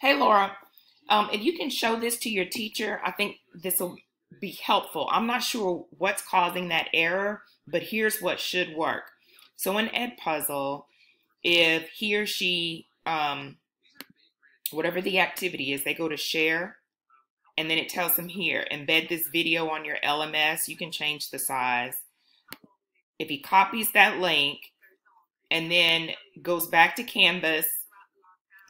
Hey, Laura. Um, if you can show this to your teacher, I think this will be helpful. I'm not sure what's causing that error, but here's what should work. So in Edpuzzle, if he or she, um, whatever the activity is, they go to share, and then it tells them here, embed this video on your LMS. You can change the size. If he copies that link and then goes back to Canvas,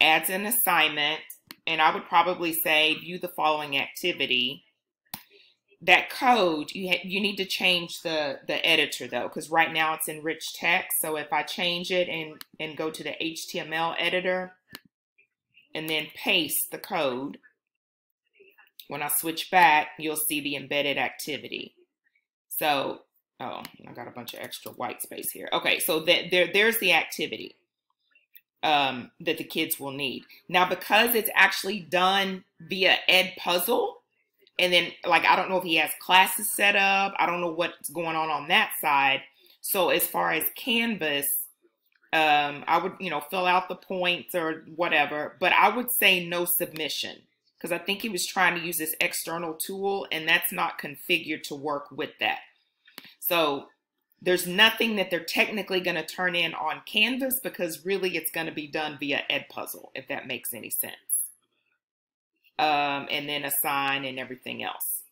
adds an assignment, and I would probably say view the following activity. That code, you, you need to change the, the editor though, because right now it's in rich text. So if I change it and, and go to the HTML editor and then paste the code, when I switch back, you'll see the embedded activity. So, oh, I got a bunch of extra white space here. Okay, so that there, there's the activity um, that the kids will need. Now, because it's actually done via Ed Puzzle, and then like I don't know if he has classes set up. I don't know what's going on on that side. So as far as Canvas, um, I would you know fill out the points or whatever, but I would say no submission because I think he was trying to use this external tool and that's not configured to work with that. So there's nothing that they're technically going to turn in on Canvas because really it's going to be done via Edpuzzle, if that makes any sense. Um, and then assign and everything else.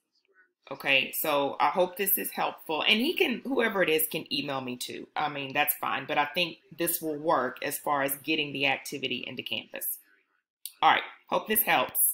Okay, so I hope this is helpful. And he can, whoever it is, can email me too. I mean, that's fine. But I think this will work as far as getting the activity into Canvas. All right, hope this helps.